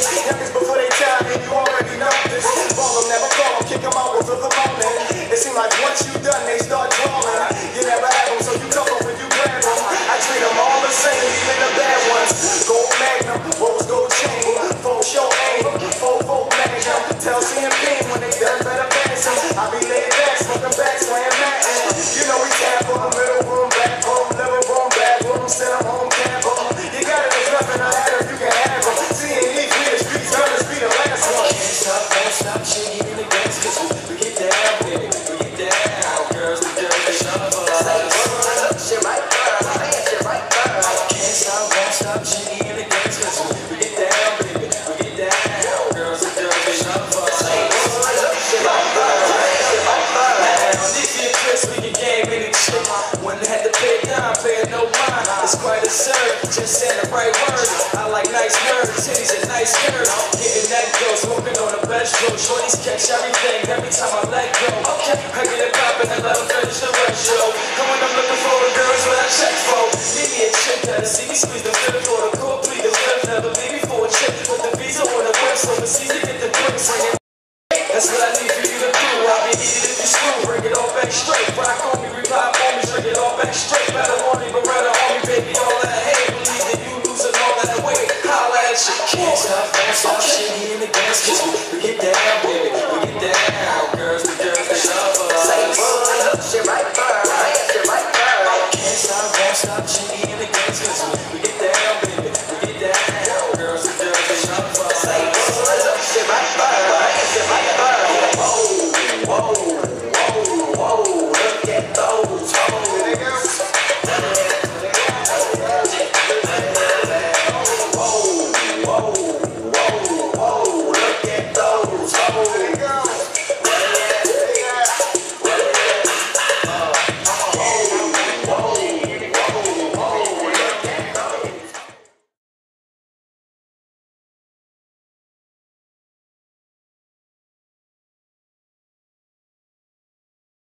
Youngest before they time, and you already know this. Ball them, never call them, kick them out with the moment. It seems like once you done, they start drawing. You never have them, so you them when you grab them. I treat them all the same, even the bad ones. Gold Magnum, rose gold chain, full show aim, full full magnum. Tell CMP when they done better dancing. I be laid back, smoking back, slaying the games, we, get down, baby, we get down, girls and girls, they love us. When they had to pay down, paying no mind. It's quite absurd, just saying the right words. I like nice nerves, titties and nice skirts. Getting that go, smoking on the best road. Shorties catch everything every time I let go. Okay, I get it poppin' and let them chick that'll me squeeze the the court, the. Never leave me for a chick with the visa on the whip, so it's easy to get the drinks ringing. That's what I need for you to do. I'll be eating if you screw. Bring it all back straight. Rock on me, revive on me, drink it all back straight. Better on me, Beretta on me, baby. All that hate, believe that you losing all that weight. Holla at you. Can't stop, won't stop, shit in the dance. Cause we, we get down, baby. We get down. Girls, the girls, they love Say, us. shit right there, shit right there. Can't stop, won't stop, shit in